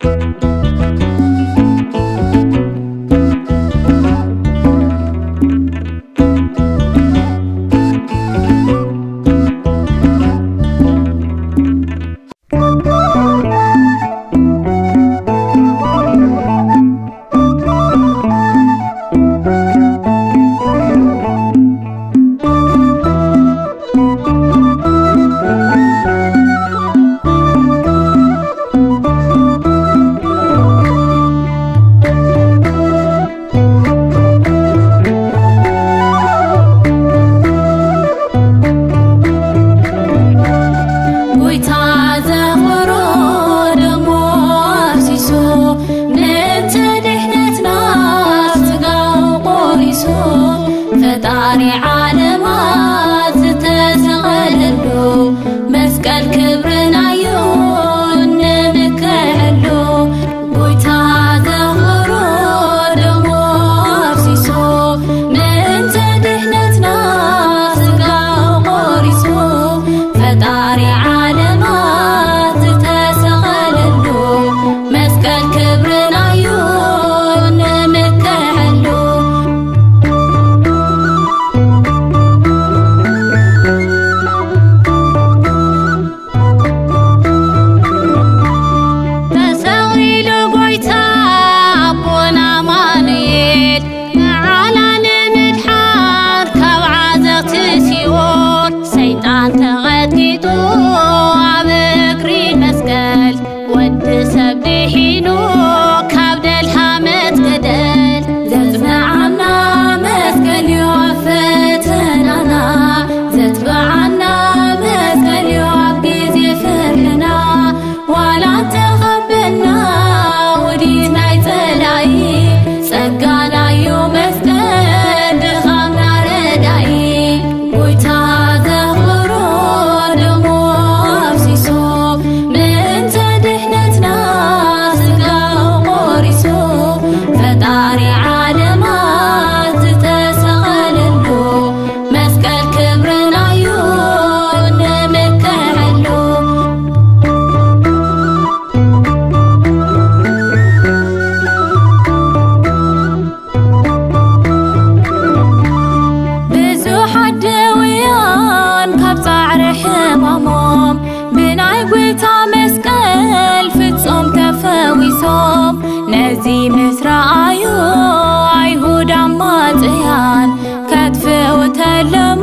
Música داري በጌታ መስቀል ፍጹም ተፈዊሶም ነዚህ ምስራአዩ አይሁድ አማጽያን ከትፍው ተለሞ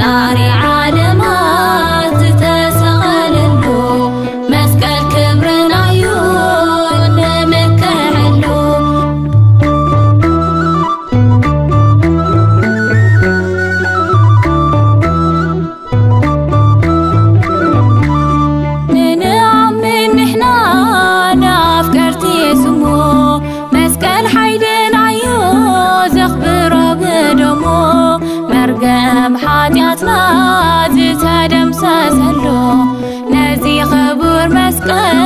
तारे መርገም ኃጢአትና ዝተደምሰሰሉ ነዚ ክቡር መስቀል